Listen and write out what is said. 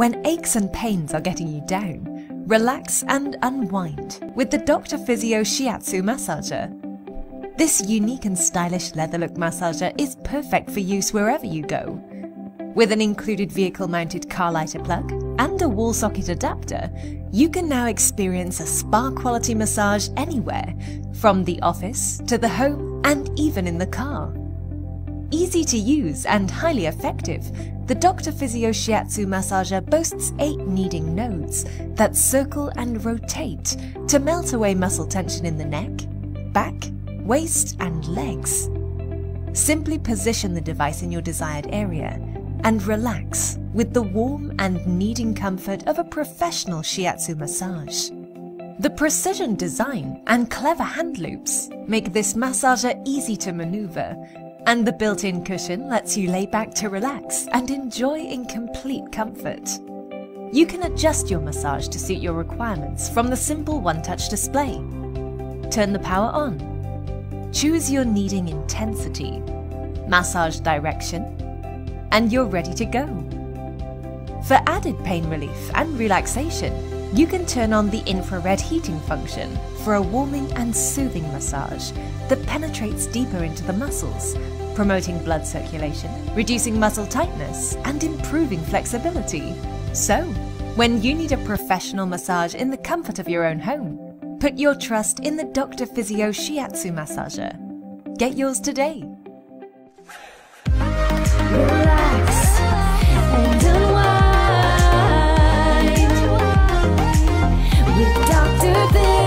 When aches and pains are getting you down, relax and unwind with the Dr. Physio Shiatsu Massager. This unique and stylish leather look massager is perfect for use wherever you go. With an included vehicle-mounted car lighter plug and a wall socket adapter, you can now experience a spa-quality massage anywhere, from the office to the home and even in the car. Easy to use and highly effective, the Dr. Physio Shiatsu massager boasts eight kneading nodes that circle and rotate to melt away muscle tension in the neck, back, waist and legs. Simply position the device in your desired area and relax with the warm and kneading comfort of a professional shiatsu massage. The precision design and clever hand loops make this massager easy to maneuver, and the built-in cushion lets you lay back to relax and enjoy in complete comfort. You can adjust your massage to suit your requirements from the simple one-touch display. Turn the power on. Choose your kneading intensity, massage direction, and you're ready to go. For added pain relief and relaxation, you can turn on the infrared heating function for a warming and soothing massage that penetrates deeper into the muscles, promoting blood circulation, reducing muscle tightness, and improving flexibility. So, when you need a professional massage in the comfort of your own home, put your trust in the Dr. Physio Shiatsu Massager. Get yours today to be.